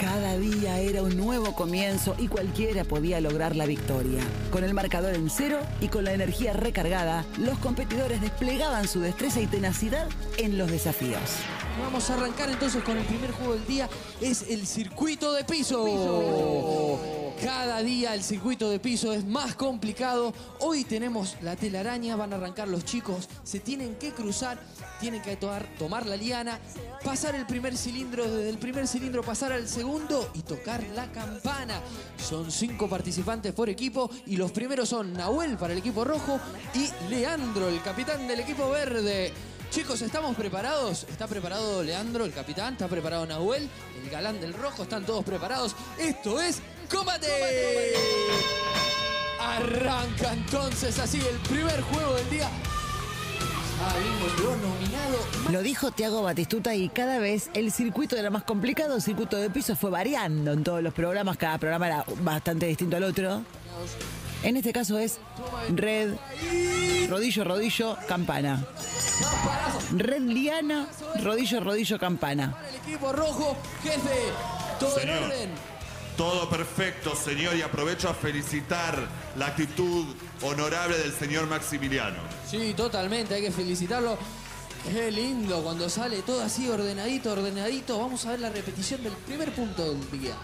Cada día era un nuevo comienzo y cualquiera podía lograr la victoria. Con el marcador en cero y con la energía recargada, los competidores desplegaban su destreza y tenacidad en los desafíos. Vamos a arrancar entonces con el primer juego del día. Es el circuito de piso. Cada día el circuito de piso es más complicado. Hoy tenemos la telaraña, van a arrancar los chicos, se tienen que cruzar, tienen que tomar, tomar la liana, pasar el primer cilindro, desde el primer cilindro pasar al segundo y tocar la campana. Son cinco participantes por equipo y los primeros son Nahuel para el equipo rojo y Leandro, el capitán del equipo verde. Chicos, ¿estamos preparados? ¿Está preparado Leandro, el capitán? ¿Está preparado Nahuel, el galán del rojo? ¿Están todos preparados? Esto es ¡Combate! Arranca entonces así el primer juego del día. Ah, lo nominado. Lo dijo Tiago Batistuta y cada vez el circuito era más complicado, el circuito de piso fue variando en todos los programas, cada programa era bastante distinto al otro. En este caso es red, rodillo, rodillo, campana. Red liana, rodillo, rodillo, campana. Para el equipo rojo, jefe, todo en orden. Todo perfecto, señor, y aprovecho a felicitar la actitud honorable del señor Maximiliano. Sí, totalmente, hay que felicitarlo. Qué lindo cuando sale todo así ordenadito, ordenadito. Vamos a ver la repetición del primer punto del día.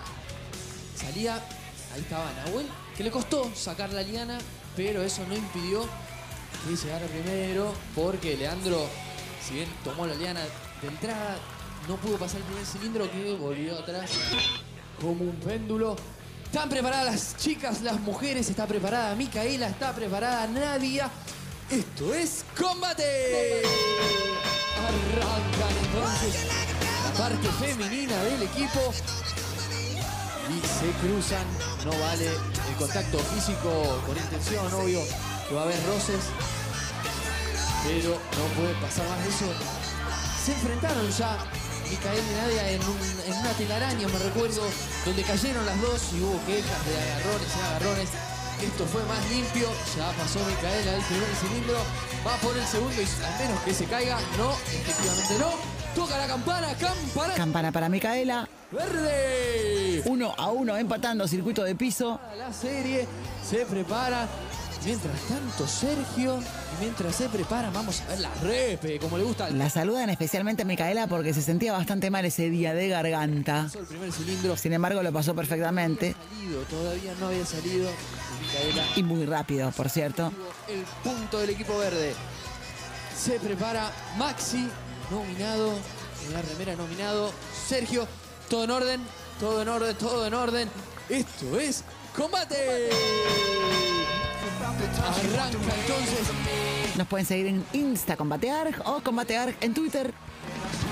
Salía, ahí estaba Nahuel, que le costó sacar la liana, pero eso no impidió que llegara primero, porque Leandro, si bien tomó la liana de entrada, no pudo pasar el primer cilindro que volvió atrás como un péndulo. Están preparadas las chicas, las mujeres, está preparada Micaela, está preparada Nadia. Esto es combate. Arrancan entonces la parte femenina del equipo y se cruzan. No vale el contacto físico con intención, obvio, que va a haber roces, pero no puede pasar más de eso. Se enfrentaron ya Micaela y Nadia en, un- en una telaraña, me recuerdo, donde cayeron las dos y hubo quejas de agarrones y agarrones. Esto fue más limpio, ya pasó Micaela el primer cilindro, va por el segundo y al menos que se caiga, no, efectivamente no. Toca la campana, campana Campana para Micaela, verde. uno a uno empatando circuito de piso. La serie se prepara. Mientras tanto, Sergio, y mientras se prepara, vamos a ver la repe, como le gusta La saludan especialmente a Micaela porque se sentía bastante mal ese día de garganta. el primer cilindro. Sin embargo, lo pasó perfectamente Salido, todavía no había salido. Micaela y muy rápido, por cierto. el punto del equipo verde. Se prepara Maxi, nominado, en la remera nominado. Sergio, todo en orden, todo en orden, todo en orden. Esto es combate. Arranca entonces. Nos pueden seguir en Insta Combatearg o Combatearg en Twitter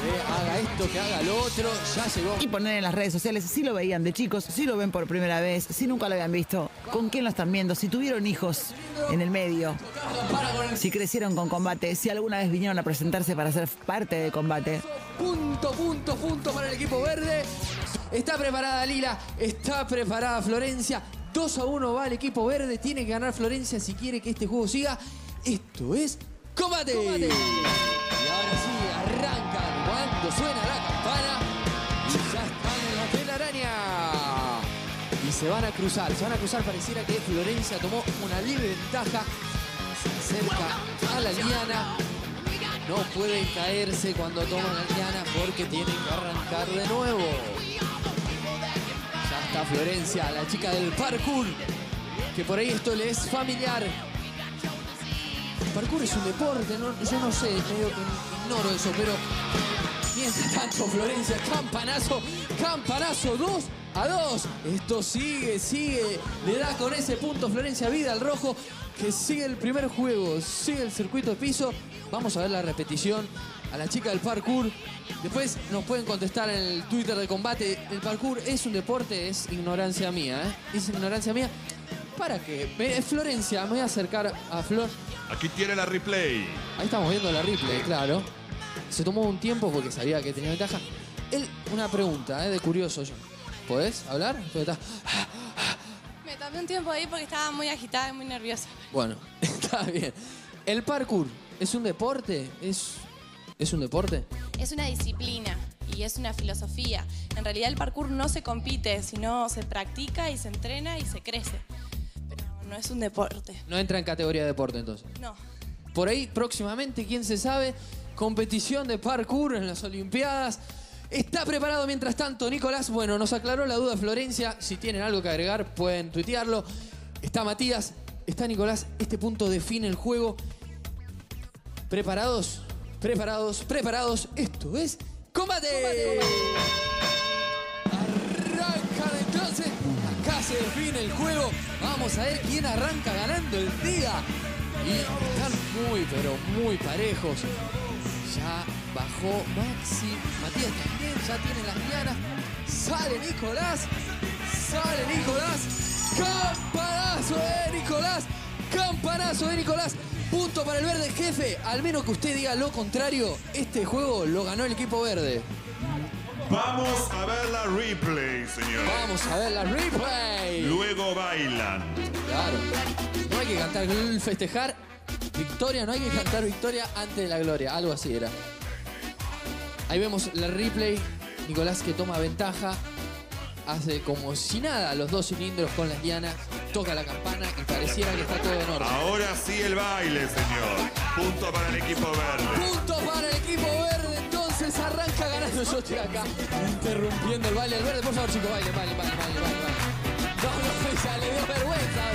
Que haga esto, que haga lo otro. Ya llegó. y poner en las redes sociales si lo veían de chicos, si lo ven por primera vez, si nunca lo habían visto, con quién lo están viendo, si tuvieron hijos en el medio, si crecieron con combate, si alguna vez vinieron a presentarse para ser parte de combate. punto, punto, punto para el equipo verde. Está preparada Lila, está preparada Florencia. 2 a 1 va el equipo verde. Tiene que ganar Florencia si quiere que este juego siga. Esto es combate. Y ahora sí, arrancan cuando suena la campana. Y ya están en la telaraña. Y se van a cruzar, se van a cruzar. Pareciera que Florencia tomó una libre ventaja. Se acerca a la liana. No pueden caerse cuando toman la liana porque tienen que arrancar de nuevo. Está Florencia, la chica del parkour. Que por ahí esto le es familiar. El parkour es un deporte, no- yo no sé, medio que ignoro eso, pero mientras tanto Florencia, campanazo, campanazo, 2 a 2. Esto sigue, sigue, le da con ese punto Florencia Vida al rojo, que sigue el primer juego, sigue el circuito de piso. Vamos a ver la repetición a la chica del parkour. Después nos pueden contestar en el Twitter de combate. El parkour es un deporte, es ignorancia mía, ¿eh? Es ignorancia mía. ¿Para qué? Me- Florencia, me voy a acercar a Flor. Aquí tiene la replay. Ahí estamos viendo la replay, claro. Se tomó un tiempo porque sabía que tenía ventaja. Él, una pregunta, ¿eh? de curioso yo. ¿Podés hablar? Está- Me tomé un tiempo ahí porque estaba muy agitada y muy nerviosa. Bueno, está bien. ¿El parkour es un deporte? ¿Es, ¿Es un deporte? Es una disciplina y es una filosofía. En realidad el parkour no se compite, sino se practica y se entrena y se crece. Pero no es un deporte. No entra en categoría de deporte entonces. No. Por ahí próximamente, quién se sabe, competición de parkour en las Olimpiadas. Está preparado mientras tanto Nicolás. Bueno, nos aclaró la duda Florencia. Si tienen algo que agregar, pueden tuitearlo. Está Matías, está Nicolás. Este punto define el juego. ¿Preparados? ¿Preparados? ¿Preparados? Esto es combate. Arrancan entonces. Acá se define el juego. Vamos a ver quién arranca ganando el día. Y están muy, pero muy parejos. Ya bajó Maxi. Matías también ya tiene las lianas. Sale Nicolás. Sale Nicolás. Campanazo de Nicolás. Campanazo de Nicolás. Punto para el verde jefe. Al menos que usted diga lo contrario, este juego lo ganó el equipo verde. Vamos a ver la replay, señor. Vamos a ver la replay. Luego bailan. Claro. No hay que cantar festejar victoria, no hay que cantar victoria antes de la gloria. Algo así era. Ahí vemos la replay. Nicolás que toma ventaja. Hace como si nada los dos cilindros con las lianas. Toca la campana y pareciera que está todo en orden. Ahora sí el baile, señor. Punto para el equipo verde. Punto para el equipo verde. Entonces arranca ganando. Yo estoy acá interrumpiendo el baile del verde. Por favor, chicos, baile, baile, baile, baile, baile. baile. No, no, ya le dio vergüenza.